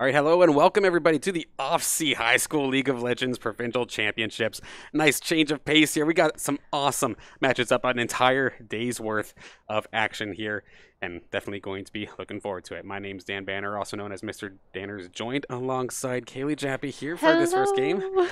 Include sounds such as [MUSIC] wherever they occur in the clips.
All right, hello and welcome everybody to the OFSEA High School League of Legends Provincial Championships. Nice change of pace here. We got some awesome matches up, an entire day's worth of action here, and definitely going to be looking forward to it. My name's Dan Banner, also known as Mr. Danners, Joint, alongside Kaylee Jappy here for this first game. All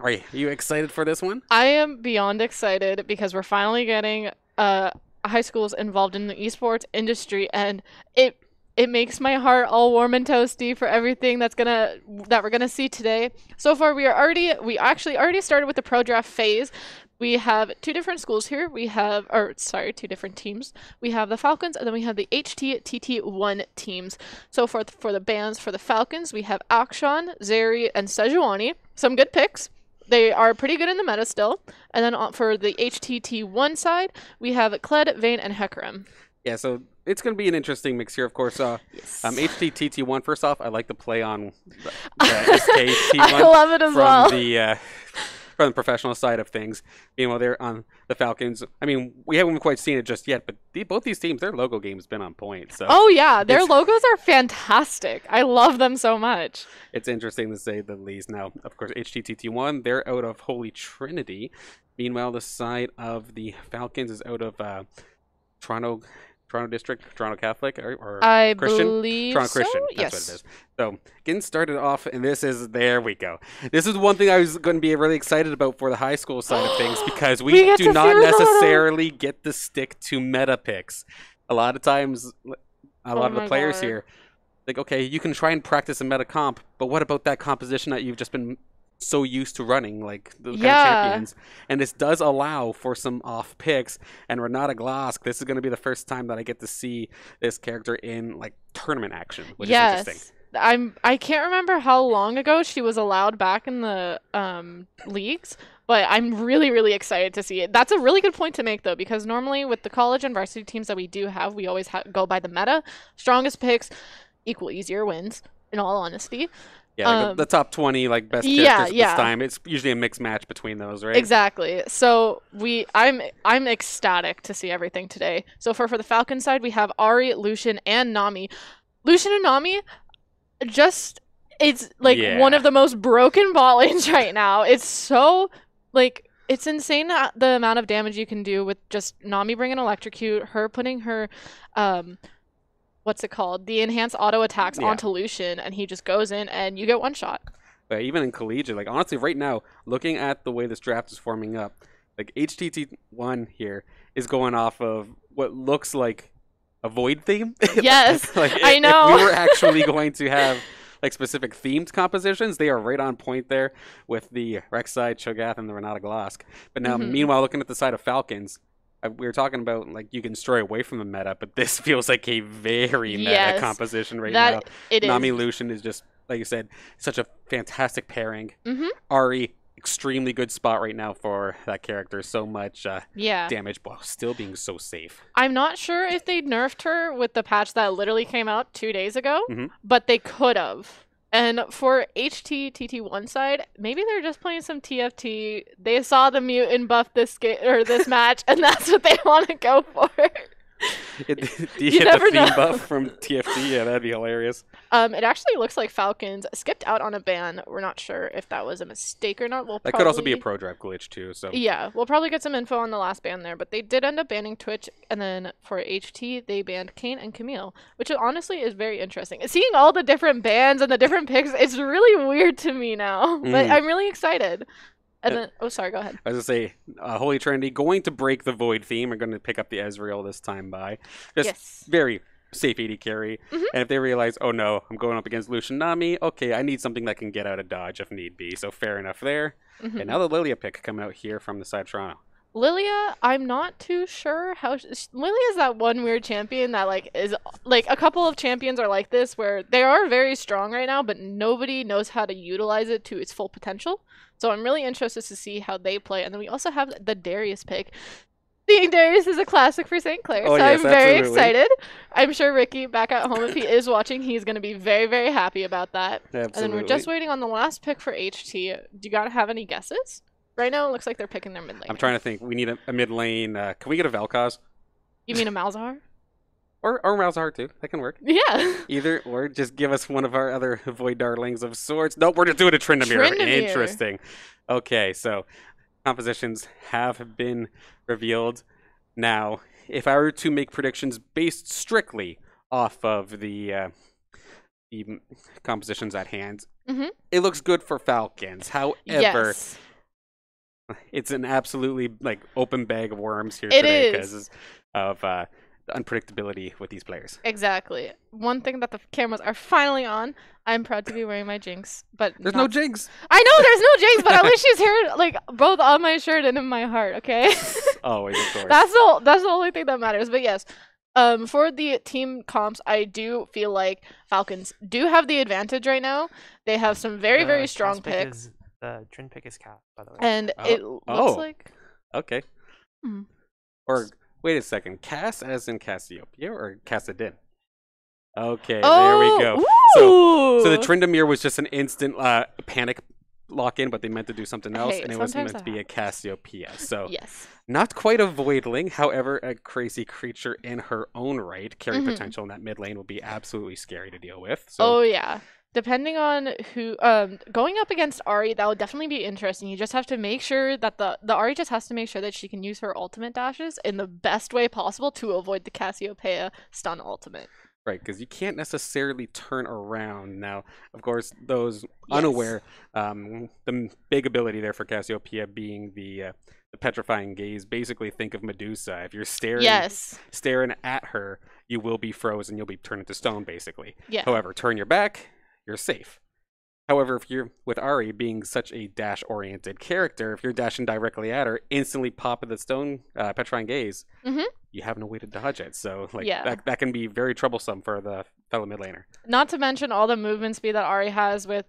right, are you excited for this one? I am beyond excited because we're finally getting uh, high schools involved in the esports industry, and it it makes my heart all warm and toasty for everything that's gonna that we're gonna see today. So far, we are already we actually already started with the pro draft phase. We have two different schools here. We have, or sorry, two different teams. We have the Falcons, and then we have the HTTT1 teams. So for for the bands for the Falcons, we have Akshan, Zeri, and Sejuani. Some good picks. They are pretty good in the meta still. And then for the HTT1 side, we have Kled, Vayne, and Hecarim. Yeah, so it's going to be an interesting mix here, of course. Uh, Yes. um, HTTT1, first off, I like the play on the, [LAUGHS] the SKT1. I love it as from well. the uh, [LAUGHS] from the professional side of things. Meanwhile, they're on the Falcons. I mean, we haven't quite seen it just yet, but the, both these teams, their logo game has been on point. So Oh yeah, their logos are fantastic. I love them so much. it's interesting to say the least. Now, of course, HTTT1, they're out of Holy Trinity. Meanwhile, the side of the Falcons is out of uh, Toronto. Toronto District, Toronto Catholic, or, or I Christian? believe Toronto so. Christian. That's yes. what it is. So getting started off, and this is there we go. This is one thing I was going to be really excited about for the high school side of things [GASPS] because we, We do not necessarily get to stick to meta picks. A lot of times, a lot oh of the Oh players God. here, like okay, you can try and practice a meta comp, but what about that composition that you've just been so used to running, like the kind of champions? And this does allow for some off picks. And Renata Glasc, this is going to be the first time that I get to see this character in like tournament action, which is interesting. yes. I'm I can't remember how long ago she was allowed back in the um leagues, but I'm really really excited to see it. That's a really good point to make though because normally with the college and varsity teams that we do have, we always ha- go by the meta. Strongest picks equal easier wins in all honesty. Yeah, like Um, the, the top 20 like best yeah, characters at yeah. this time. It's usually a mixed match between those, right? Exactly. So we I'm I'm ecstatic to see everything today. So for for the Falcon side, we have Ahri, Lucian, and Nami. Lucian and Nami just it's like Yeah. one of the most broken [LAUGHS] bot lanes right now. It's so like it's insane the amount of damage you can do with just Nami bringing electrocute, her putting her um what's it called? The enhanced auto attacks Yeah. onto Lucian and he just goes in and you get one shot. But even in collegiate, like honestly, right now, looking at the way this draft is forming up, like HTT1 here is going off of what looks like a void theme. [LAUGHS] Yes, [LAUGHS] like, I if- know. If we were actually [LAUGHS] going to have like specific themed compositions, they are right on point there with the Rek'Sai, Cho'Gath, and the Renata Glasc. But now, Mhm. meanwhile, looking at the side of Falcons, we were talking about like you can stray away from the meta, but this [LAUGHS] feels like a very meta Yes, composition right now. it is. Nami Lucian is just like you said, such a fantastic pairing. Mm-hmm. Ahri, extremely good spot right now for that character. So much uh, Yeah. damage while still being so safe. I'm not sure if they nerfed her with the patch that literally came out two days ago, Mhm. but they could have. And for HTTT1 side, maybe they're just playing some TFT. They saw the mutant buff this ga- or this [LAUGHS] [LAUGHS] match, and that's what they want to go for. [LAUGHS] [LAUGHS] [LAUGHS] Do you, never the theme know. buff from TFT? Yeah, that'd be hilarious. Um, it actually looks like Falcons skipped out on a ban. We're not sure if that was a mistake or not. We'll That could also be a pro drive glitch too. So Yeah, we'll probably get some info on the last ban there, but they did end up banning Twitch, and then for HT they banned Kayn and Camille, which honestly is very interesting. Seeing all the different bans and the different picks, it's really weird to me now, but Mm. I'm really excited. And Uh, then, oh, sorry, go ahead. I was gonna say, uh, Holy Trinity going to break the void theme. Are going to pick up the Ezreal this time by just yes. very safe AD carry. Mhm. And if they realize, oh no, I'm going up against Lucian Nami, okay, I need something that can get out of dodge if need be. So fair enough there. Mhm. And now the Lilia pick coming out here from the side of Toronto. Lilia, I'm not too sure how sh- Lilia is that one weird champion that like is like a couple of champions are like this where they are very strong right now, but nobody knows how to utilize it to its full potential. So I'm really interested to see how they play. And then we also have the Darius pick. Seeing Darius is a classic for St. Clair, Oh, so yes, I'm very absolutely. excited. I'm sure Ricky back at home, if he is watching, he's going to be very, very happy about that. Absolutely. And then we're just waiting on the last pick for HT. Do you gotta have any guesses? Right now, it looks like they're picking their mid lane. I'm trying to think. We need a, a mid lane. Uh, can we get a Vel'Koz? You mean a Malzahar? [LAUGHS] Or or Malzahar too. That can work. Yeah. [LAUGHS] Either or just give us one of our other [LAUGHS] Void Darlings of sorts. Nope, we're just doing a Tryndamere. Tryndamere. Interesting. Okay, so compositions have been revealed. Now, if I were to make predictions based strictly off of the uh, the compositions at hand, Mhm. it looks good for Falcons. However, yes. [LAUGHS] it's an absolutely like open bag of worms here It today because of uh, the unpredictability with these players. Exactly. One thing that the cameras are finally on. I'm proud to be wearing my Jinx, but There's no Jinx. I know there's no Jinx, but at least [LAUGHS] she's here, like both on my shirt and in my heart. Okay. [LAUGHS] Always, of course. that's the that's the only thing that matters. But yes, um, for the team comps, I do feel like Falcons do have the advantage right now. They have some very The very cast strong picks, Is, the Trin pick is Cat, by the way. and Oh. it looks Oh. like Okay. Hmm. Or wait a second, Cass as in Cassiopeia or Kassadin? Okay, oh, there we go. So, so the ooh. Tryndamere was just an instant uh, panic lock in, but they meant to do something else, Hey, and it was meant to be a Cassiopeia. So yes, not quite a voidling, however, a crazy creature in her own right. Carry Mhm. potential in that mid lane will be absolutely scary to deal with. So oh yeah. Depending on who, um, going up against Ahri, that would definitely be interesting. You just have to make sure that the the Ahri just has to make sure that she can use her ultimate dashes in the best way possible to avoid the Cassiopeia stun ultimate. Right, because you can't necessarily turn around. Now, of course, those unaware, um, the big ability there for Cassiopeia being the uh, the petrifying gaze. Basically, think of Medusa. If you're staring Yes. staring at her, you will be frozen. You'll be turned into stone, basically. Yeah. However, turn your back, you're safe. However, if you're with Ahri being such a dash-oriented character, if you're dashing directly at her, instantly pop the stone uh, petrifying gaze, Mhm. you have no way to dodge it. So, like Yeah. that, that can be very troublesome for the fellow mid laner. Not to mention all the movement speed that Ahri has with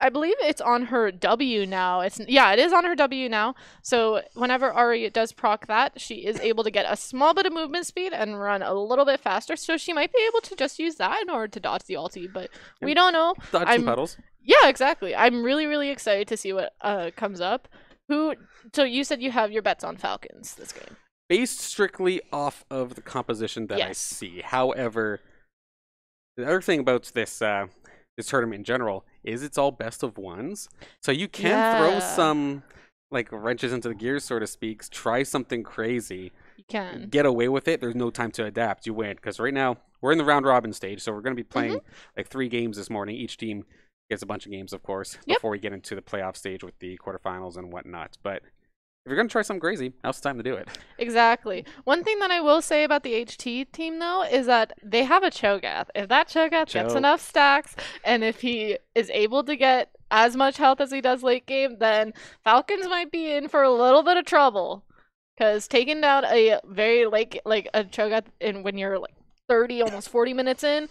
I believe it's on her W now. It's yeah, it is on her W now. So whenever Ahri does proc that, she is able to get a small bit of movement speed and run a little bit faster. So she might be able to just use that in order to dodge the ulti, but we don't know. Dodge I'm- some puddles. Yeah, exactly. I'm really really excited to see what uh comes up. Who so you said you have your bets on Falcons this game. Based strictly off of the composition that I Yes. see. However, the other thing about this uh, this tournament in general is it's all best of ones. So you can throw some like wrenches into the gears, so to speak. Try something crazy. You can. Get away with it. There's no time to adapt. You win because right now we're in the round robin stage, so we're going to be playing Mm-hmm. like three games this morning. Each team gets a bunch of games, of course, Yep. before we get into the playoff stage with the quarterfinals and whatnot. But if you're going to try something crazy, now's the time to do it. Exactly. One thing that I will say about the HT team though is that they have a Cho'Gath. If that Cho'Gath gets enough stacks and if he is able to get as much health as he does late game, then Falcons might be in for a little bit of trouble. Cause taking down a very like like a Cho'Gath in when you're like thirty, almost forty minutes in,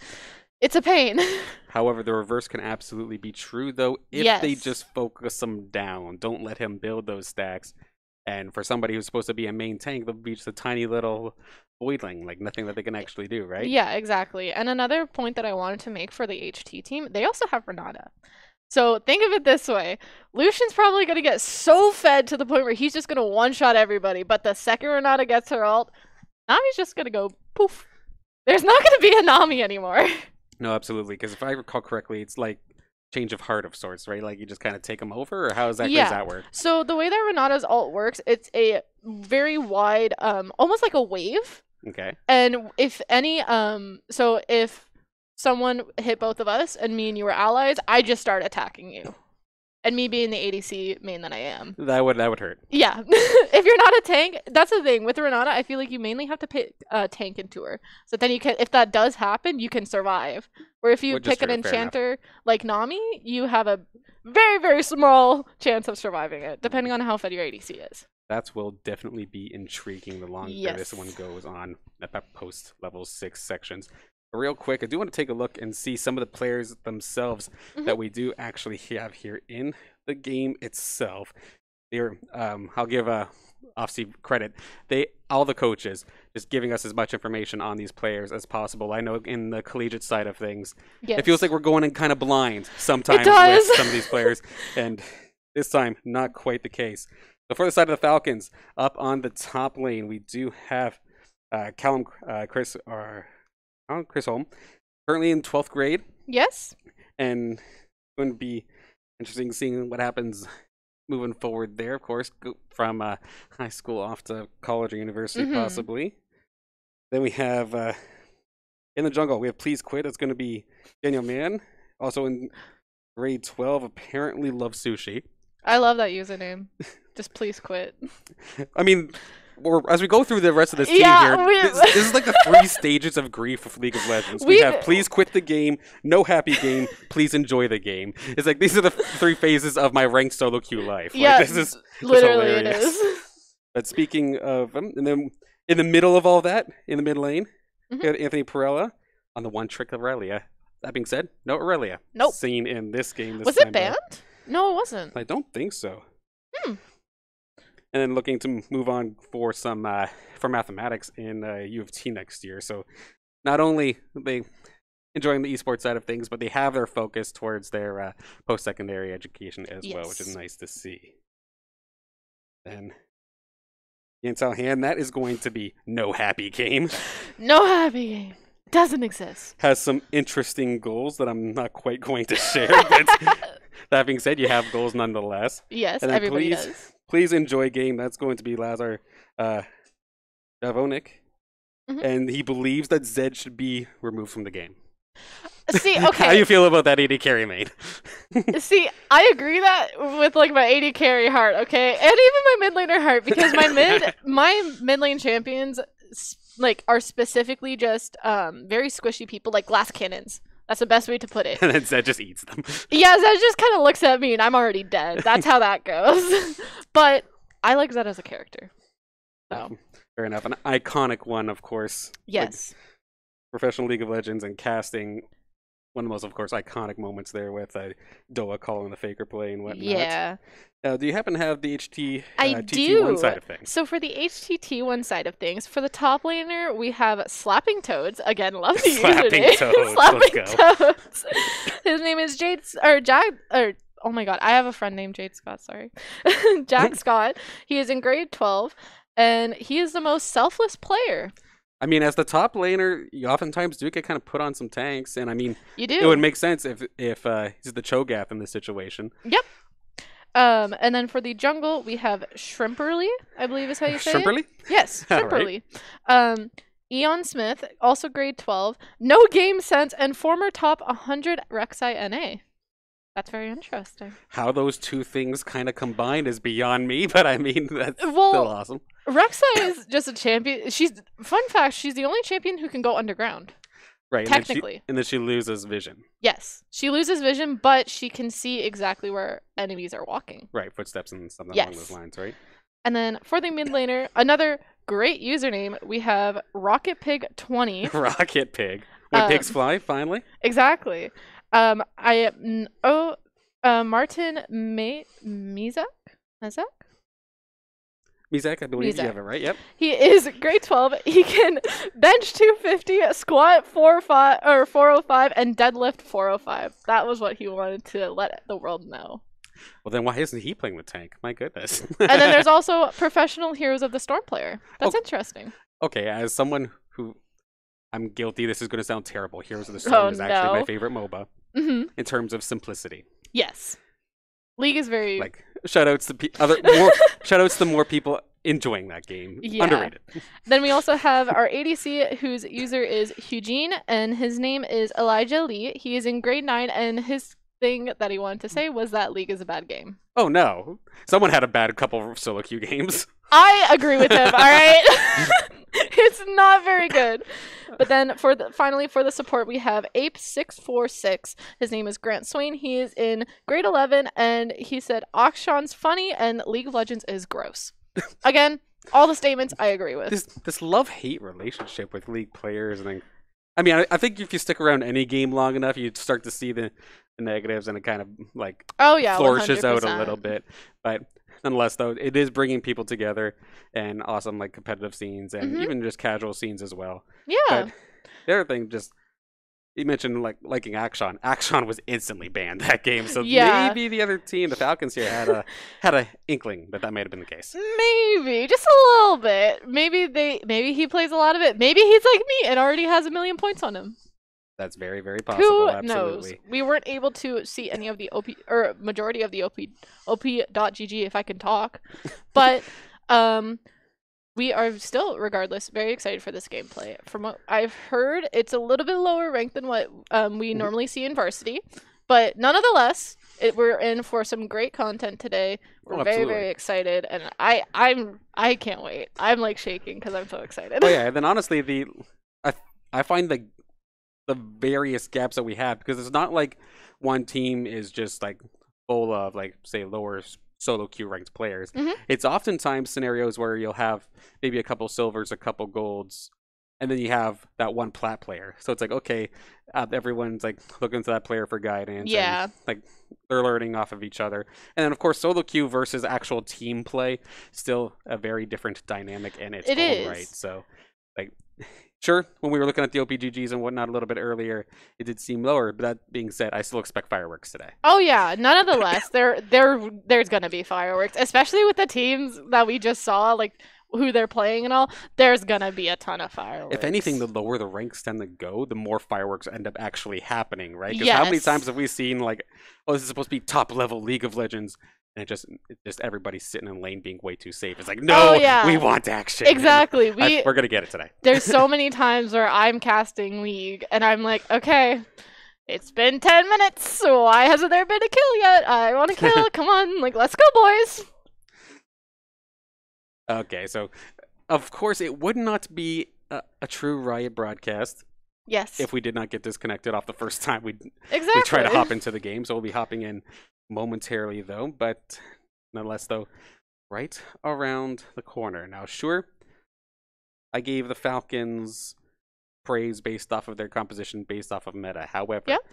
it's a pain. [LAUGHS] However, the reverse can absolutely be true, though, if they just focus him down. Don't let him build those stacks. And for somebody who's supposed to be a main tank, they'll be just a tiny little voidling, like nothing that they can actually do, right? Yeah, exactly. And another point that I wanted to make for the HT team, they also have Renata. So think of it this way Lucian's probably going to get so fed to the point where he's just going to one shot everybody. But the second Renata gets her ult, Nami's just going to go poof. There's not going to be a Nami anymore. [LAUGHS] No, absolutely. Because if I recall correctly, it's like change of heart of sorts, right? Like you just kind of take them over, or how exactly Yeah. does that work? so the way that Renata's alt works, it's a very wide, um, almost like a wave. Okay. And if any, um, so if someone hit both of us and me and you were allies, I just start attacking you. And me being the ADC main that I am. That would that would hurt. Yeah. [LAUGHS] if you're not a tank, that's the thing. With Renata, I feel like you mainly have to pick a tank into her. So then you can, if that does happen, you can survive. Or if you Which pick an enchanter like Nami, you have a very, very small chance of surviving it, depending on how fed your ADC is. That will definitely be intriguing the longer this one goes on at that post level six sections. Real quick, I do want to take a look and see some of the players themselves Mhm. that we do actually have here in the game itself. They're, um, I'll give uh, Offseed credit. They all the coaches just giving us as much information on these players as possible. I know in the collegiate side of things, Yes. it feels like we're going in kind of blind sometimes with some of these players, and this time not quite the case. So for the side of the Falcons, up on the top lane, we do have uh, Callum, uh, Chris, or Chris Holm, currently in twelfth grade, Yes. and it's going to be interesting seeing what happens moving forward there. Of course, from uh, high school off to college or university, Mhm. possibly. Then we have uh, in the jungle. We have please quit. It's going to be Daniel Mann, also in grade twelve. Apparently, loves sushi. I love that username. [LAUGHS] Just please quit. I mean, we're, as we go through the rest of this team Yeah, here, we- this, this is like the three [LAUGHS] stages of grief of League of Legends. We We've- please quit the game, no happy game, please enjoy the game. It's like these are the three phases of my ranked solo queue life. Like, this is. literally it is. [LAUGHS] But speaking of, um, and then in the middle of all that, in the mid lane, Mhm. we had Anthony Perella on the one trick of Aurelia. That being said, no Aurelia. Nope. Seen in this game. This Was it banned? No, it wasn't. I don't think so. Hmm. And then looking to move on for some uh, for mathematics in uh, U of T next year. So not only are they enjoying the esports side of things, but they have their focus towards their uh, post secondary education as well, which is nice to see. Then Yansel Han, that is going to be no happy game. [LAUGHS] No happy game. Doesn't exist. Has some interesting goals that I'm not quite going to share. but [LAUGHS] that being said, you have goals nonetheless. Yes, And everybody please- does. Please enjoy game. That's going to be Lazar uh, Javonik. Mhm. And he believes that Zed should be removed from the game. See, [LAUGHS] okay. How you feel about that AD carry main? [LAUGHS] See, I agree that with like my AD carry heart, okay, and even my mid laner heart because my mid [LAUGHS] my mid lane champions like are specifically just um very squishy people like glass cannons. That's the best way to put it. [LAUGHS] and then Zed just eats them. [LAUGHS] yeah, Zed just kind of looks at me and I'm already dead. That's how that goes. [LAUGHS] but I like Zed as a character. So Fair enough. An iconic one, of course. Like, yes, professional League of Legends and casting. One of the most, of course, iconic moments there with uh, Doa calling the faker play and whatnot. yeah. Uh, do you happen to have the HT, uh, I TT1 side of things? So for the HTT one side of things, for the top laner, we have Slapping Toads. Again, love the Slapping username. Toads, [LAUGHS] Slapping let's. Toads. His name is Jade or Jack or oh my god, I have a friend named Jade Scott. Sorry, [LAUGHS] Jack [LAUGHS] Scott. He is in grade twelve, and he is the most selfless player. I mean, as the top laner, you oftentimes do get kind of put on some tanks, and I mean, You do. it would make sense if if uh, he's the Cho'Gath in this situation. Um, and then for the jungle, we have Shrimperly. I believe is how you say it. Shrimperly? Yes, [LAUGHS] All Shrimperly. Um, Eon Smith, also grade 12, no game sense, and former top 100 Rek'Sai NA. That's very interesting. How those two things kind of combined is beyond me, [LAUGHS] but I mean, that's Well- still awesome. Rek'Sai is just a champion. She's fun fact. She's the only champion who can go underground. Right. and then she- technically. And then she loses vision. Yes, she loses vision, but she can see exactly where enemies are walking. Right. Footsteps and something along those lines, right? And then for the mid laner, another great username. We have Rocket Pig 20. [LAUGHS] Rocket Pig. When Um, pigs fly, finally. Exactly. Um, I oh, uh, Martin May Mizak. Mizak. Mizek, I believe you Mizek. have it right. Yep. He is grade twelve. [LAUGHS] He can bench two fifty, squat four five or four oh five, and deadlift four oh five. That was what he wanted to let the world know. Well, then why isn't he playing the tank? My goodness. And then there's [LAUGHS] also professional heroes of the storm player. That's Oh. interesting. okay, as someone who I'm guilty, this is going to sound terrible. Heroes of the [LAUGHS] Storm Oh, is actually my favorite MOBA hmm in terms of simplicity. Yes. League is very Like shout outs to pe- other more [LAUGHS] shoutouts to more people enjoying that game. Yeah. Underrated. Then we also have our ADC whose user is Eugene and his name is Elijah Lee. He is in grade 9 and his thing that he wanted to say was that League is a bad game. Oh no, someone had a bad couple of solo queue games. I agree with him, all right? [LAUGHS] [LAUGHS] it's not very good. But then for the finally for the support we have Ape646. His name is Grant Swain. He is in grade 11 and he said Akshan's funny and League of Legends is gross. [LAUGHS] Again, all the statements I agree with. This this love hate relationship with league players, and then, I mean, I, I think if you stick around any game long enough, you'd start to see the, the negatives, and it kind of like oh yeah, flourishes out a little bit. But nonetheless, though, it is bringing people together and awesome like competitive scenes and Mhm. even just casual scenes as well. Yeah. But the other thing, just you mentioned like liking Akshan. Akshan was instantly banned that game, so Yeah. maybe the other team, the Falcons here, had a had a inkling that that might have been the case. Maybe just a little bit. Maybe they. Maybe he plays a lot of it. Maybe he's like me and already has a million points on him. That's very very possible. Who knows? We weren't able to see any of the OP or majority of the OP OP.gg if I can talk, [LAUGHS] but um, we are still, regardless, very excited for this gameplay. From what I've heard, it's a little bit lower ranked than what um, we Mhm. normally see in varsity, but nonetheless, it, we're in for some great content today. We're Oh, very very excited, and I I'm I can't wait. I'm like shaking because I'm so excited. Oh yeah, [LAUGHS] and then honestly, the I I find the the various gaps that we have because it's not like one team is just like full of like say lower solo queue ranked players. Mhm. It's oftentimes scenarios where you'll have maybe a couple silvers, a couple golds, and then you have that one plat player. So it's like okay, uh, everyone's like looking to that player for guidance. and, Yeah. like they're learning off of each other, and then of course solo queue versus actual team play, still a very different dynamic in its It own is. right. So like. Sure, when we were looking at the OPGGs and whatnot a little bit earlier, it did seem lower. But that being said, I still expect fireworks today. Oh yeah, nonetheless, [LAUGHS] there there there's gonna be fireworks, especially with the teams that we just saw, like who they're playing and all. There's gonna be a ton of fireworks. If anything, the lower the ranks tend to go, the more fireworks end up actually happening, right? Because how many times have we seen like, oh, this is supposed to be top level League of Legends, and it just it just everybody's sitting in lane being way too safe. It's like, oh, no, Oh, yeah. we want action. [LAUGHS] Exactly, I- we we're gonna get it today. there's so [LAUGHS] many times where I'm casting League and I'm like, okay. It's been 10 minutes. Why hasn't there been a kill yet? I want to [LAUGHS] kill. Come on. Like, let's go, boys. Okay, so of course it would not be a, a true Riot broadcast Yes. if we did not get disconnected off the first time we exactly. we try to hop into the game. So we'll be hopping in momentarily, though. But nonetheless, though, right around the corner. Now, sure, I gave the Falcons praise based off of their composition, based off of meta. However, Yep. do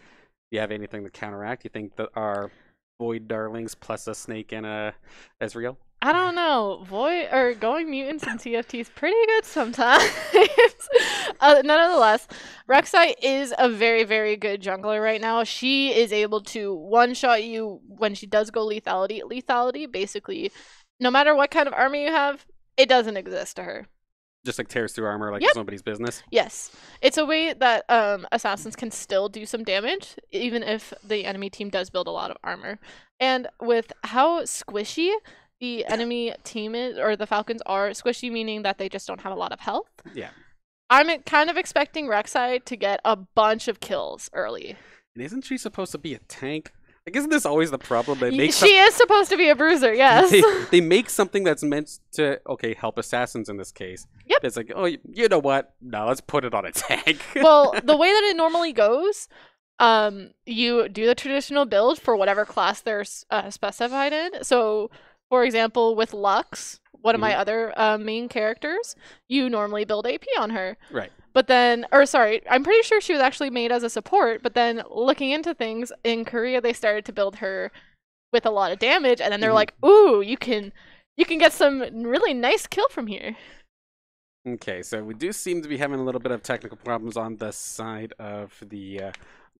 you have anything to counteract? You think that our Void Darlings plus a Snake and a Ezreal? I don't know. Void or going mutants and TFT is pretty good sometimes. [LAUGHS] uh, nonetheless, Rek'Sai is a very, very good jungler right now. She is able to one shot you when she does go lethality. Lethality, basically, no matter what kind of armor you have, it doesn't exist to her. Just like tears through armor like Yep. it's nobody's business. Yes, it's a way that um, assassins can still do some damage, even if the enemy team does build a lot of armor. And with how squishy the enemy team is, or the Falcons are, squishy meaning that they just don't have a lot of health. Yeah. I'm kind of expecting Rek'Sai to get a bunch of kills early. And isn't she supposed to be a tank? Like, isn't this always the problem? They make she is supposed to be a bruiser, [LAUGHS] yes. they, [LAUGHS] they make something that's meant to okay help assassins in this case. Yep. It's like oh you know what? No, let's put it on a tank. [LAUGHS] well, the way that it normally goes, um, you do the traditional build for whatever class they're uh, specified in. So, for example, with Lux, one of my other uh, main characters, you normally build AP on her. right. But then, or sorry, I'm pretty sure she was actually made as a support. But then, looking into things in Korea, they started to build her with a lot of damage, and then they're Mhm. like, "Ooh, you can, you can get some really nice kill from here." Okay, so we do seem to be having a little bit of technical problems on the side of the uh,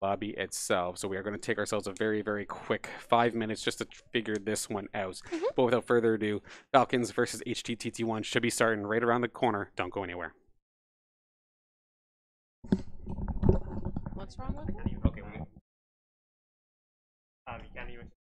lobby itself. So we are going to take ourselves a very, very quick five minutes just to figure this one out. Mhm. But without further ado, Falcons versus HTTT1 should be starting right around the corner. Don't go anywhere. What's wrong with it? Okay, we um, you can't even.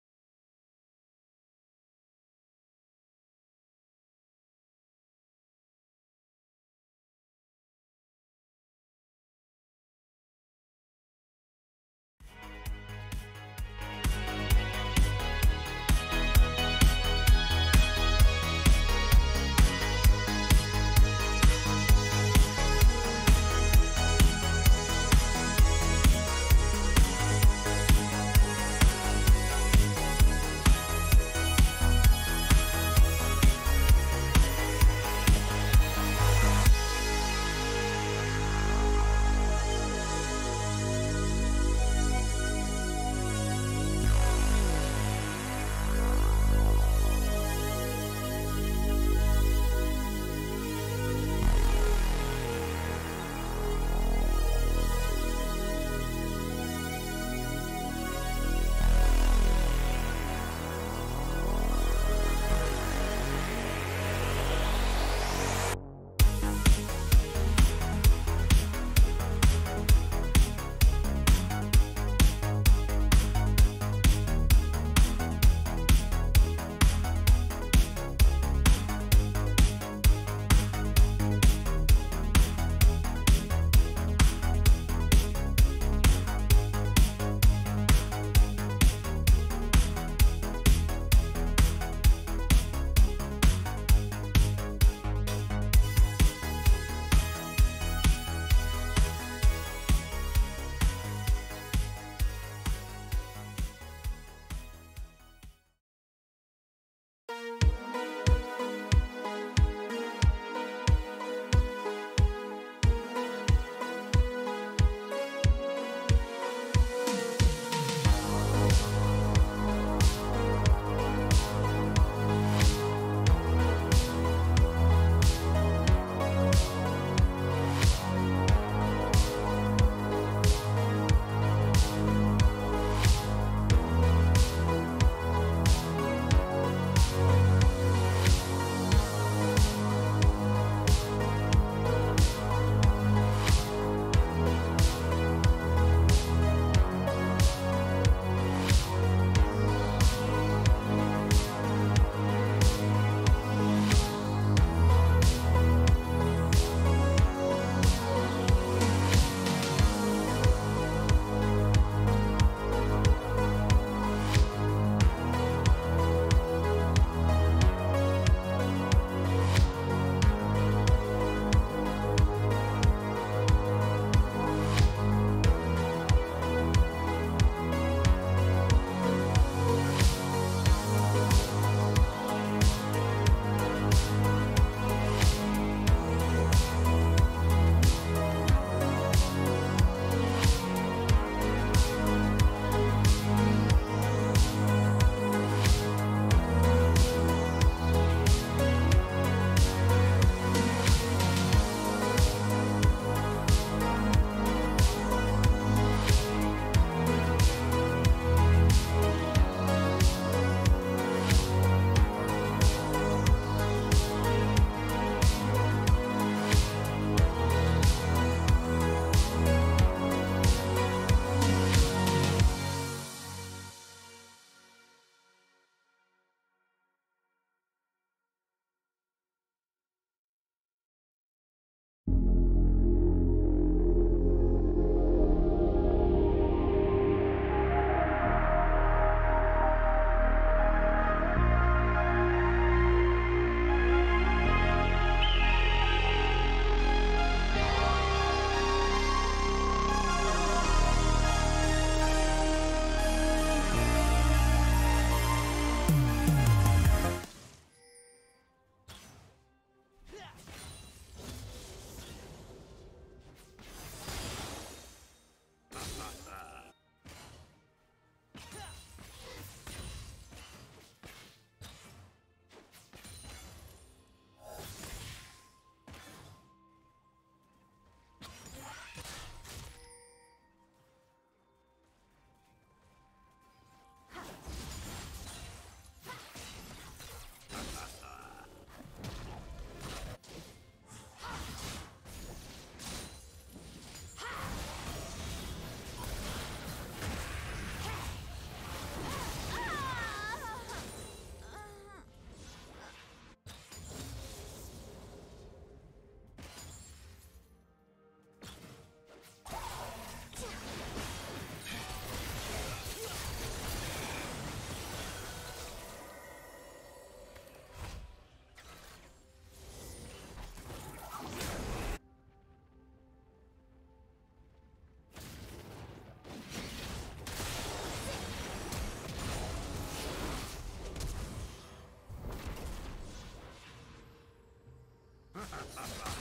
Ha, ha, ha.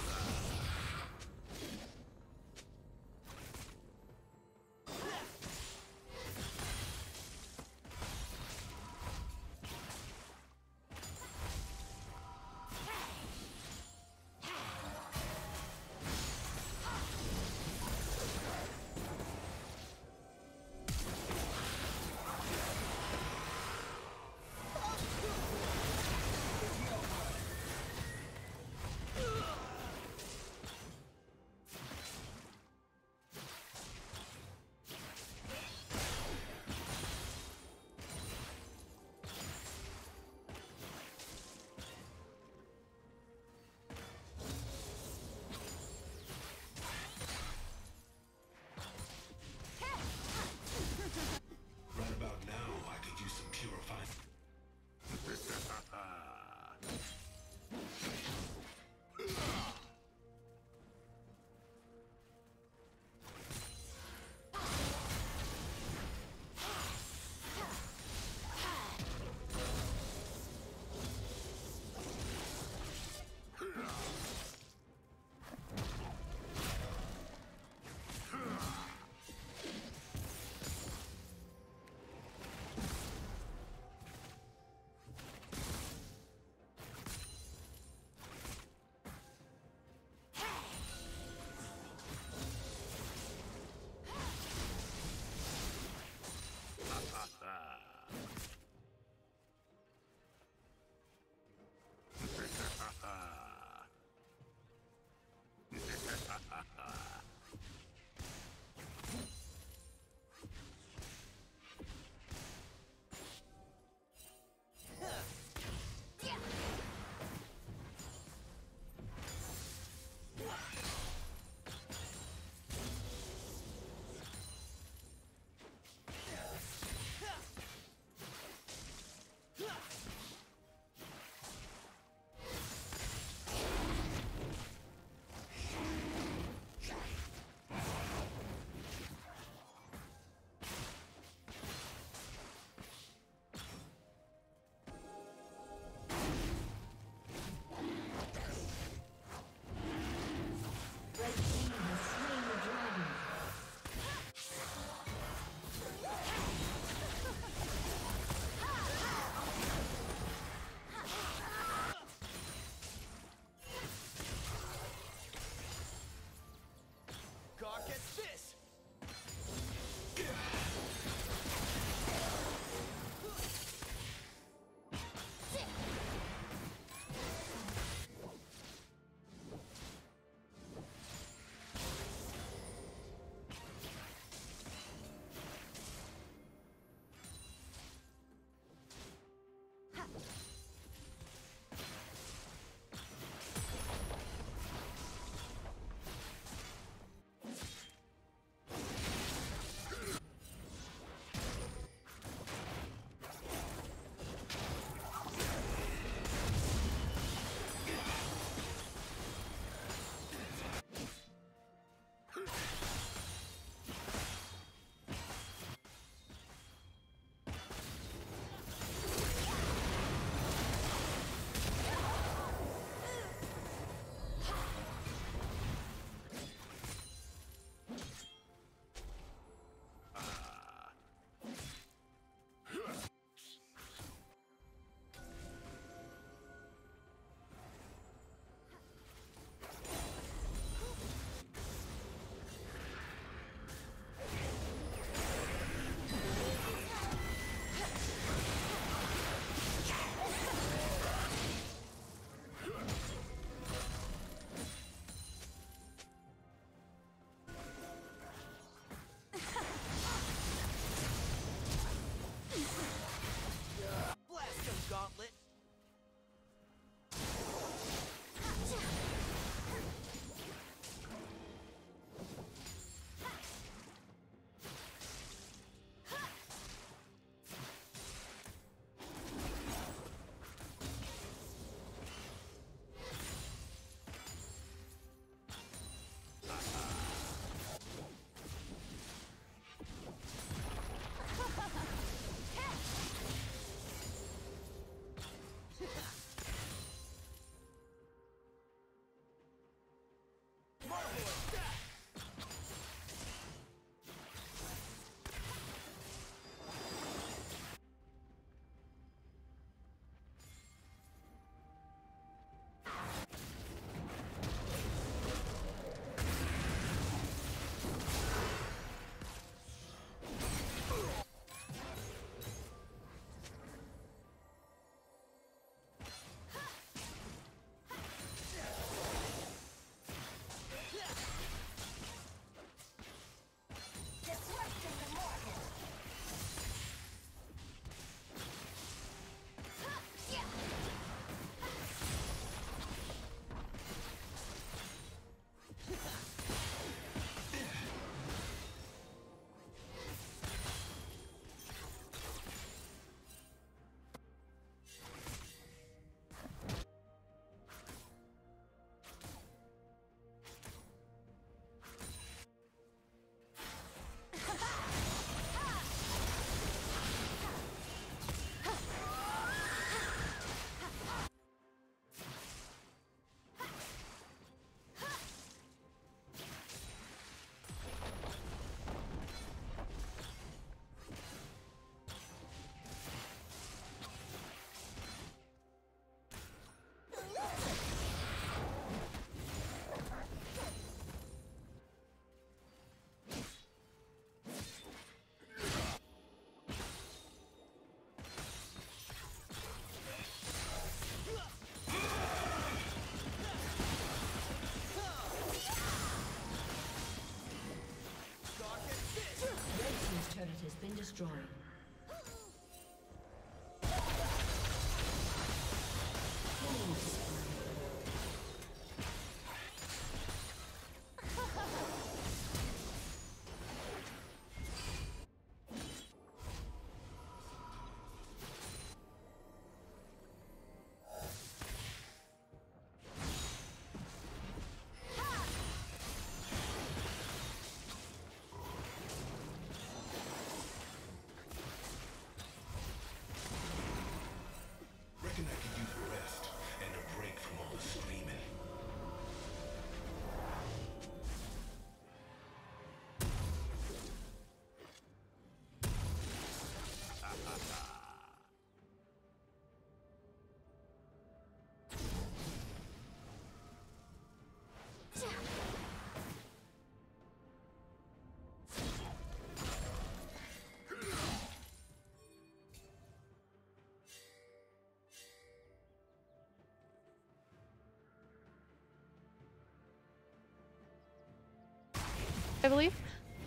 I believe.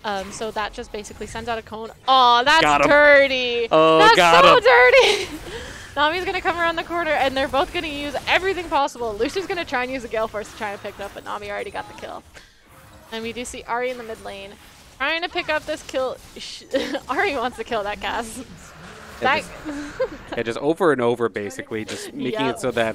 Um, so that just basically sends out a cone. Oh, that's dirty. Oh, that's got so 'em. dirty. [LAUGHS] Nami's gonna come around the corner, and they're both gonna use everything possible. Lucian's gonna try and use a Gale Force to try and pick it up, but Nami already got the kill. And we do see Ahri in the mid lane, trying to pick up this kill. [LAUGHS] Ahri wants to kill that Cass. That Yeah, just over and over, basically, just making Yeah. it [LAUGHS] so that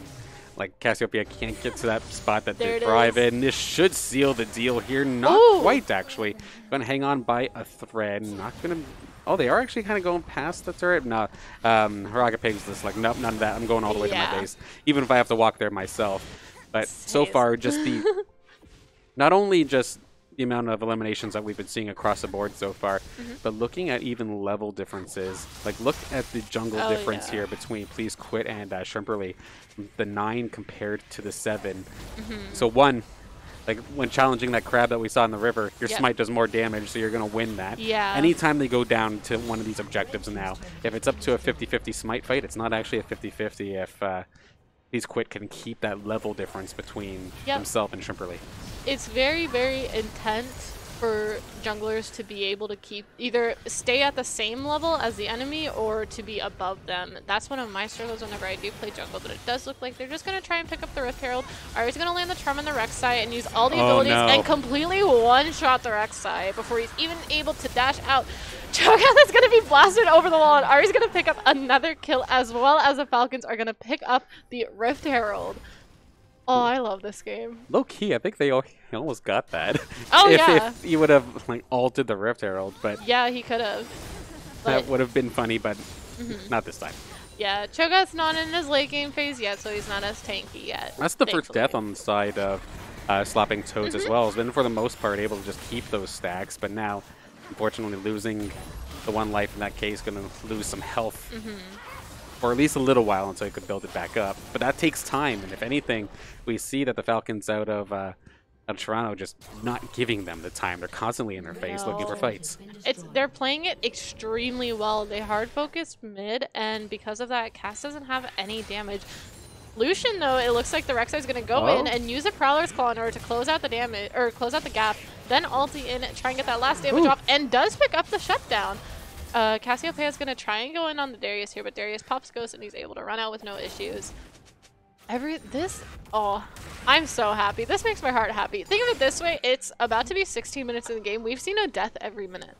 like Cassiopeia can't get to that spot that they thrive is. in. This should seal the deal here. Not Ooh. quite, actually. Gonna hang on by a thread. Not gonna. Oh, they are actually kind of going past the turret. No, um, Rocket Pig's just like, nope, none of that. I'm going all the way to my base, even if I have to walk there myself. But so far, just the [LAUGHS] not only just the amount of eliminations that we've been seeing across the board so far, Mm-hmm. but looking at even level differences. Like, look at the jungle Oh, difference yeah. here between Please Quit and uh, Shrimperly. The 9 compared to the 7. Mm-hmm. So, one, like when challenging that crab that we saw in the river, your Yep. smite does more damage, so you're going to win that. Yeah. Anytime they go down to one of these objectives now, if it's up to a 50 50 smite fight, it's not actually a 50 50 if. Uh, Please Quit can keep that level difference between Yep. himself and Shrimperly. it's very very intense for junglers to be able to keep either stay at the same level as the enemy or to be above them. That's one of my struggles whenever I do play jungle, but it does look like they're just going to try and pick up the Rift Herald. Ahri's going to land the Charm on the Rek'Sai and use all the Oh, abilities no. and completely one-shot the Rek'Sai before he's even able to dash out. Cho'Gath is going to be blasted over the wall and Ahri's going to pick up another kill as well as the Falcons are going to pick up the Rift Herald. Oh, I love this game. Low key, I think they almost got that. Oh, [LAUGHS] if, yeah. if he would have like altered the Rift Herald, but Yeah, he could have. that would have been funny, but Mm-hmm. not this time. yeah, Cho'Gath's not in his late game phase yet, so he's not as tanky yet. That's the first death on the side of uh, slapping toads Mm-hmm. as well. He's been for the most part able to just keep those stacks, but now, unfortunately, losing the one life in that case, going to lose some health. Mm-hmm. For at least a little while until he could build it back up. But that takes time, and if anything, we see that the Falcons out of uh, of Toronto just not giving them the time. They're constantly in their face looking for fights. It's they're playing it extremely well. They hard focus mid, and because of that, Cass doesn't have any damage. Lucian, though, it looks like the Rek'Sai is going to go in Oh. and use a Prowler's Claw in order to close out the damage or close out the gap. Then ulti in, try and get that last damage Ooh. off, and does pick up the shutdown. Uh, Cassiopeia is going to try and go in on the Darius here, but Darius pops Ghost and he's able to run out with no issues. Every this oh I'm so happy. This makes my heart happy. Think of it this way, it's about to be 16 minutes in the game. We've seen a death every minute.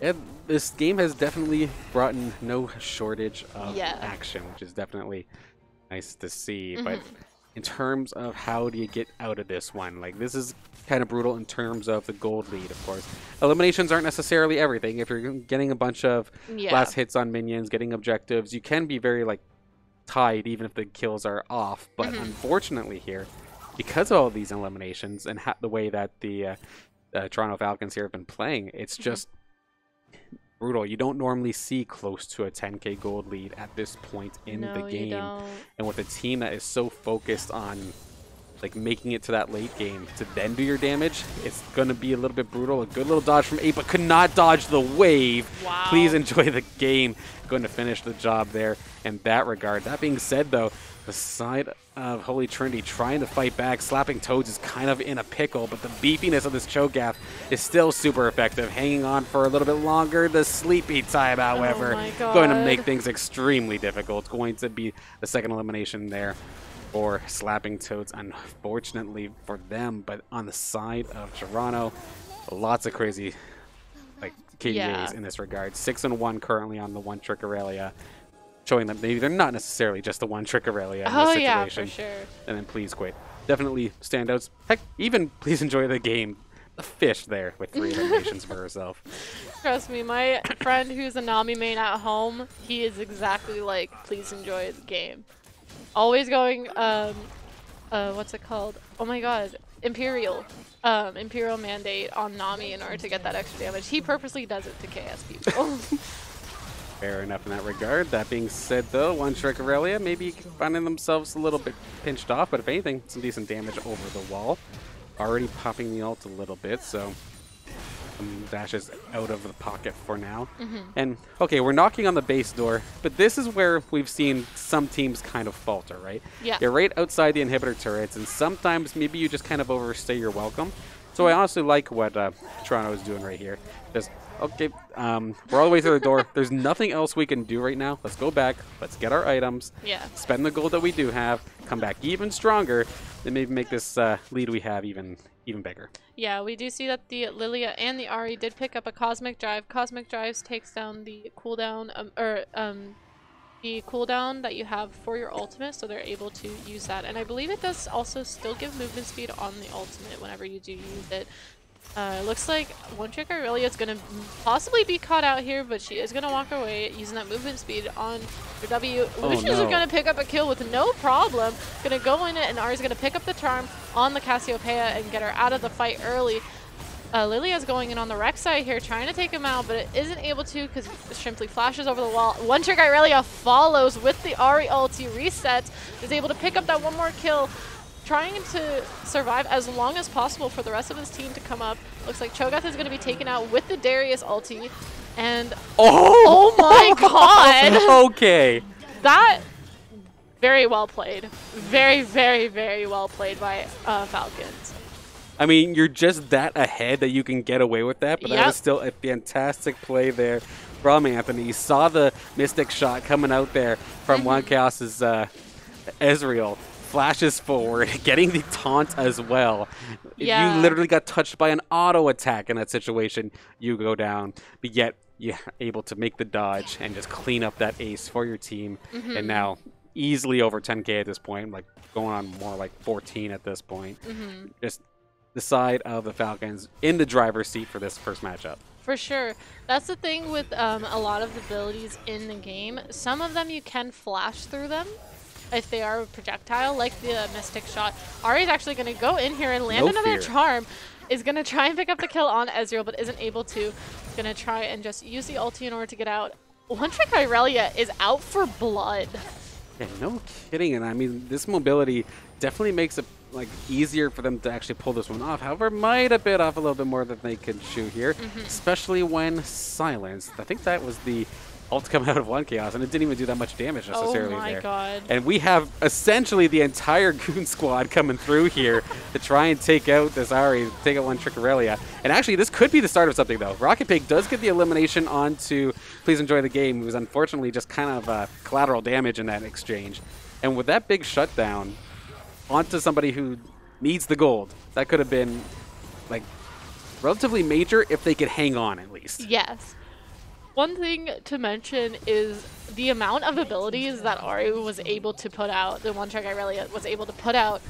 Yeah, this game has definitely brought in no shortage of Yeah. action, which is definitely nice to see. Mm-hmm. But in terms of how do you get out of this one, like this is kind of brutal in terms of the gold lead, of course. Eliminations aren't necessarily everything. If you're getting a bunch of Yeah. last hits on minions, getting objectives, you can be very like tied even if the kills are off. But Mm-hmm. unfortunately here, because of all these eliminations and ha- the way that the uh, uh, Toronto Falcons here have been playing, it's Mm-hmm. just brutal. You don't normally see close to a 10k gold lead at this point in no, the game. And with a team that is so focused on like making it to that late game to then do your damage, it's going to be a little bit brutal. A good little dodge from 8, but could not dodge the wave. Wow. Please enjoy the game. Going to finish the job there in that regard. That being said, though, the side of Holy Trinity trying to fight back, slapping Toads is kind of in a pickle, but the beefiness of this Cho'Gath is still super effective. Hanging on for a little bit longer. The sleepy time, however, Oh going to make things extremely difficult. It's going to be the second elimination there for slapping Toads, unfortunately for them. But on the side of Toronto, lots of crazy like KDAs Yeah. in this regard. Six and one currently on the one trick Aurelia, showing that maybe they're not necessarily just the one trick Aurelia in Oh this yeah, situation. for sure. And then please quit. Definitely standouts. Heck, even [LAUGHS] please enjoy the game. The fish there with three [LAUGHS] eliminations for herself. Trust me, my friend who's a Nami main at home, he is exactly like, please enjoy the game. Always going, um, uh, what's it called? Oh my god, Imperial. Um, Imperial mandate on Nami in order to get that extra damage. He purposely does it to KS people. [LAUGHS] Fair enough in that regard. That being said, though, one trick Aurelia maybe finding themselves a little bit pinched off, but if anything, some decent damage over the wall. Already popping the ult a little bit, so um, some dashes out of the pocket for now. Mm-hmm. And okay, we're knocking on the base door, but this is where we've seen some teams kind of falter, right? Yeah. You're right outside the inhibitor turrets, and sometimes maybe you just kind of overstay your welcome. So I mm-hmm. honestly like what uh, Toronto is doing right here. Just okay, um, we're all the way through the door. There's nothing else we can do right now. Let's go back. Let's get our items. yeah. Spend the gold that we do have. Come back even stronger. Then maybe make this uh, lead we have even even bigger. Yeah, we do see that the Lilia and the Ahri did pick up a Cosmic Drive. Cosmic Drives takes down the cooldown, um, or um, the cooldown that you have for your ultimate, so they're able to use that. And I believe it does also still give movement speed on the ultimate whenever you do use it. Uh, it looks like one trick Aurelia is going to possibly be caught out here, but she is going to walk away using that movement speed on her W. Oh, Lucian is going to pick up a kill with no problem. Going to go in it, and Ahri's going to pick up the charm on the Cassiopeia and get her out of the fight early. Uh, Lilia's going in on the Rek'Sai here, trying to take him out, but it isn't able to because Shrimply flashes over the wall. One trick Irelia follows with the Ahri ulti resets, is able to pick up that one more kill, trying to survive as long as possible for the rest of his team to come up. Looks like Cho'Gath is going to be taken out with the Darius ulti, and Oh, Oh my [LAUGHS] god! okay. that very well played, very very very well played by uh, Falcons. I mean, you're just that ahead that you can get away with that, but that was still a fantastic play there from Anthony. You saw the Mystic shot coming out there from Mm-hmm. One Chaos's uh, Ezreal. Flashes forward, [LAUGHS] getting the taunt as well. Yeah. You literally got touched by an auto attack in that situation. You go down, but yet you're able to make the dodge and just clean up that ace for your team. Mm-hmm. And now easily over 10k at this point, like going on more like 14 at this point Mm-hmm. just the side of the Falcons in the driver's seat for this first matchup. For sure. That's the thing with um, a lot of the abilities in the game. Some of them you can flash through them if they are a projectile, like the Mystic Shot. Ahri's actually going to go in here and land No another fear. charm. Is going to try and pick up the kill on Ezreal, but isn't able to. Going to try and just use the ulti in order to get out. One Trick Irelia is out for blood. Yeah, no kidding. And I mean, this mobility definitely makes it like easier for them to actually pull this one off. However, might have bit off a little bit more than they can shoot here, Mm-hmm. especially when silenced. I think that was the ult come out of one chaos, and it didn't even do that much damage necessarily. Oh my there. god. And we have essentially the entire [LAUGHS] Goon Squad coming through here to try and take out this Ahri, take out one Trick Aurelia. And actually, this could be the start of something, though. Rocket Pig does get the elimination onto Please Enjoy the Game. It was unfortunately just kind of uh, collateral damage in that exchange. And with that big shutdown onto somebody who needs the gold, that could have been, like, relatively major if they could hang on at least. Yes. One thing to mention is the amount of abilities that Ahri was able to put out, the one trick Irelia was able to put out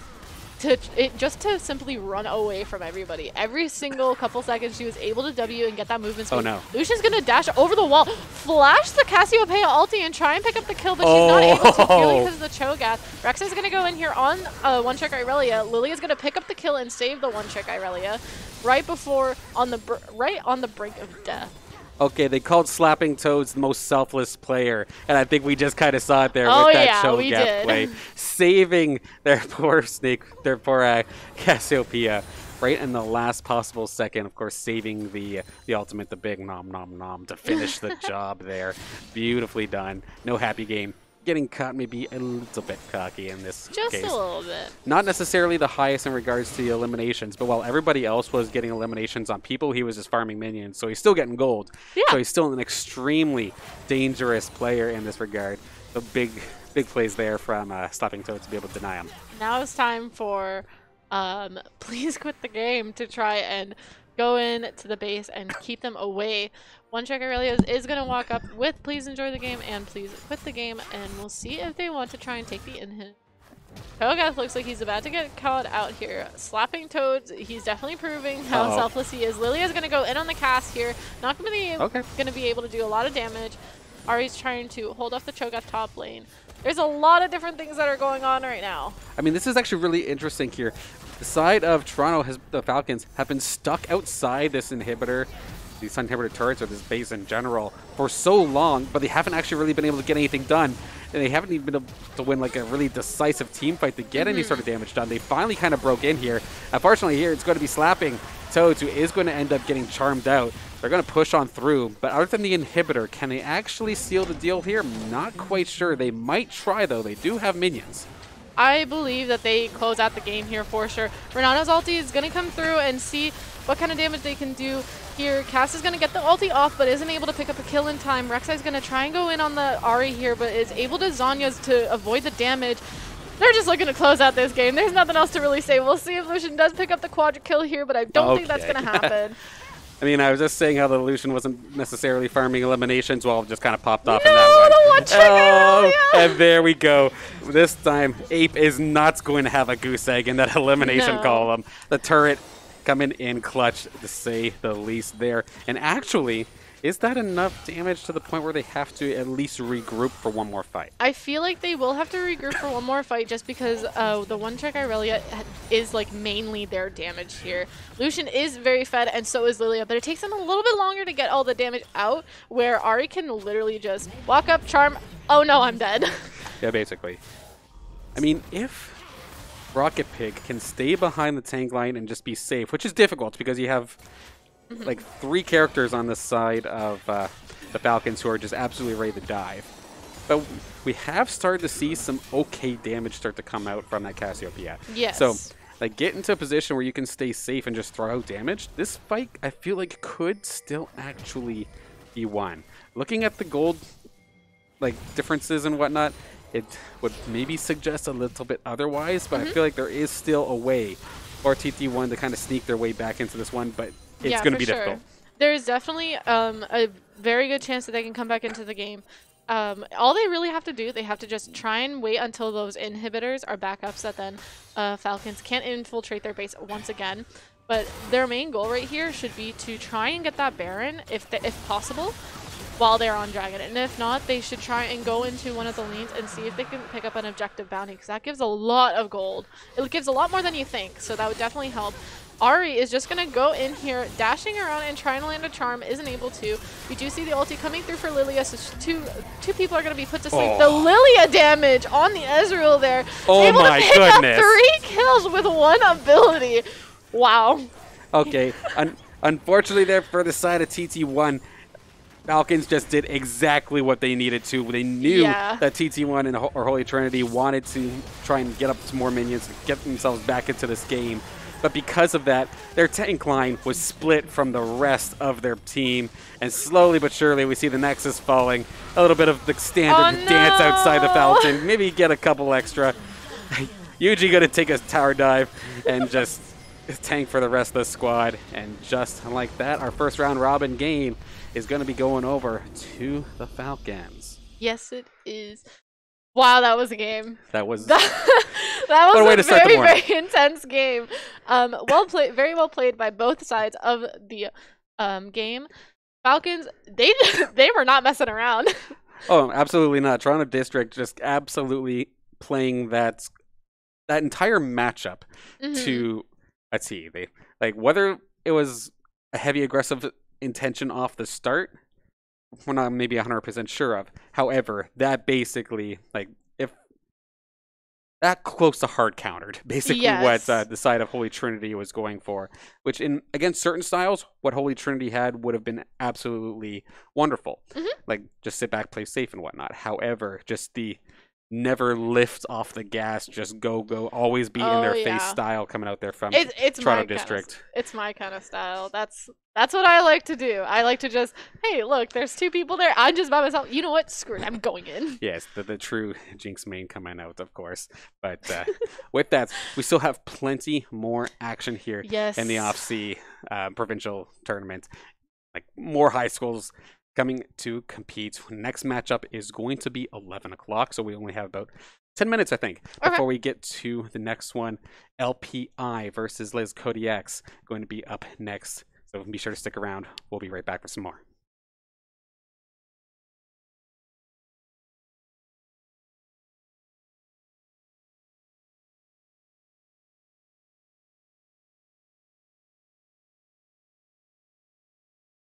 to it, just to simply run away from everybody. Every single couple seconds she was able to W and get that movement speed. Oh, no. Lucian's gonna dash over the wall, flash the Cassiopeia ulti and try and pick up the kill, but she's not able to purely [LAUGHS] Oh. because of the Cho'Gath. Rex is gonna go in here on uh, one trick Irelia. Lily is gonna pick up the kill and save the one trick Irelia right before on the br- right on the brink of death. Okay, they called Slapping Toads the most selfless player, and I think we just kind of saw it there Oh, with that yeah, Cho'Gath did. play, saving their [LAUGHS] poor Snake, their poor uh, Cassiopeia, right in the last possible second. Of course, saving the the ultimate, the big nom nom nom to finish the [LAUGHS] job there. Beautifully done. No happy game. Getting caught maybe a little bit cocky in this Just case a little bit. not necessarily the highest in regards to the eliminations, but while everybody else was getting eliminations on people, he was just farming minions, so he's still getting gold. Yeah. So he's still an extremely dangerous player in this regard. The big, big plays there from uh, Slapping Toad to be able to deny him. Now it's time for um, [LAUGHS] please quit the game to try and go in to the base and keep them away. One Trick Aurelia is, going to walk up with please enjoy the game and please quit the game and we'll see if they want to try and take the in hit. Cho'Gath looks like he's about to get caught out here. Slapping Toads, he's definitely proving how Uh-oh. selfless he is. Lilia is going to go in on the cast here. Not going to be Okay. going to be able to do a lot of damage. Ahri's trying to hold off the Cho'Gath top lane. There's a lot of different things that are going on right now. I mean, this is actually really interesting here. The side of Toronto has the Falcons have been stuck outside this inhibitor, these sun inhibitor turrets or this base in general for so long, but they haven't actually really been able to get anything done. And they haven't even been able to win like a really decisive team fight to get any sort of mm-hmm. damage done. They finally kind of broke in here. Unfortunately, here it's going to be slapping Toads, who is going to end up getting charmed out. They're going to push on through, but other than the inhibitor, can they actually seal the deal here? Not quite sure. They might try, though. They do have minions. I believe that they close out the game here for sure. Renata's ulti is going to come through and see what kind of damage they can do here. Cass is going to get the ulti off, but isn't able to pick up a kill in time. Rek'Sai is going to try and go in on the Ahri here, but is able to Zhonya's to avoid the damage. They're just looking to close out this game. There's nothing else to really say. We'll see if Lucian does pick up the quadra kill here, but I don't think that's going [LAUGHS] to happen. I mean, I was just saying how the Lucian wasn't necessarily farming eliminations. Well, it just kind of popped off No, in that one. the one trigger oh, Aurelia! and there we go. This time, Ape is not going to have a goose egg in that elimination No. column. The turret coming in clutch, to say the least there. And actually, is that enough damage to the point where they have to at least regroup for one more fight? I feel like they will have to regroup for one more fight just because uh, the one trick Irelia is like mainly their damage here. Lucian is very fed and so is Lilia, but it takes them a little bit longer to get all the damage out where Ahri can literally just walk up, charm, oh no, I'm dead. [LAUGHS] Yeah, basically. I mean, if Rocket Pig can stay behind the tank line and just be safe, which is difficult because you have like three characters on the side of uh, the Falcons who are just absolutely ready to dive. But we have started to see some okay damage start to come out from that Cassiopeia. Yes. So, like, get into a position where you can stay safe and just throw out damage. This fight, I feel like, could still actually be won. Looking at the gold like differences and whatnot, it would maybe suggest a little bit otherwise. But I feel like there is still a way for TT1 to kind of sneak their way back into this one. But it's yeah, going to be sure. difficult. There's definitely um, a very good chance that they can come back into the game. Um, all they really have to do, they have to just try and wait until those inhibitors are back up so that then uh, Falcons can't infiltrate their base once again. But their main goal right here should be to try and get that Baron, if, the, if possible, while they're on Dragon. And if not, they should try and go into one of the lanes and see if they can pick up an objective bounty, because that gives a lot of gold. It gives a lot more than you think, so that would definitely help. Ahri is just going to go in here, dashing around and trying to land a charm, isn't able to. We do see the ulti coming through for Lilia, so two two people are going to be put to sleep. Oh. The Lilia damage on the Ezreal there. Oh able my to pick goodness. up three kills with one ability. Wow. Okay. Un- unfortunately, there for the side of TT1, Falcons just did exactly what they needed to. They knew Yeah. that TT1 and or Holy Trinity wanted to try and get up some more minions, get themselves back into this game. But because of that, their tank line was split from the rest of their team. And slowly but surely, we see the Nexus falling. A little bit of the standard Oh, dance outside the no. fountain. [LAUGHS] Maybe get a couple extra. [LAUGHS] Yuji gonna take a tower dive and just tank for the rest of the squad. And just like that, our first round robin game is gonna be going over to the Falcons. Yes, it is. Wow, that was a game. That was [LAUGHS] that was a way a, to start the very, very [LAUGHS] intense game. Um, well played, very well played by both sides of the um, game. Falcons, they [LAUGHS] they were not messing around. oh, absolutely not. Toronto District just absolutely playing that that entire matchup Mhm. to let's see they like whether it was a heavy aggressive intention off the start we're not maybe 100% sure of. However, that basically, like, if that close to hard countered, [LAUGHS] basically Yes. what uh, the side of Holy Trinity was going for, which in against certain styles, what Holy Trinity had would have been absolutely wonderful. Mhm. Like, just sit back, play safe, and whatnot. However, just the never lift off the gas, just go, go, always be in Oh, their face style coming out there from It's it's Toronto my Kind District. of, it's my kind of style. That's that's what I like to do. I like to just, hey, look, there's two people there. I'm just by myself. You know what? Screw it. I'm going in. [LAUGHS] Yes, the, the true [LAUGHS] Jinx main coming out, of course. But uh, [LAUGHS] with that, we still have plenty more action here Yes. in the OFSEA uh, provincial tournament. Like more high schools coming to compete. Next matchup is going to be 11 o'clock, so we only have about 10 minutes, I think, Okay. before we get to the next one. LPI versus Liz Kodiak's going to be up next. So be sure to stick around. We'll be right back with some more.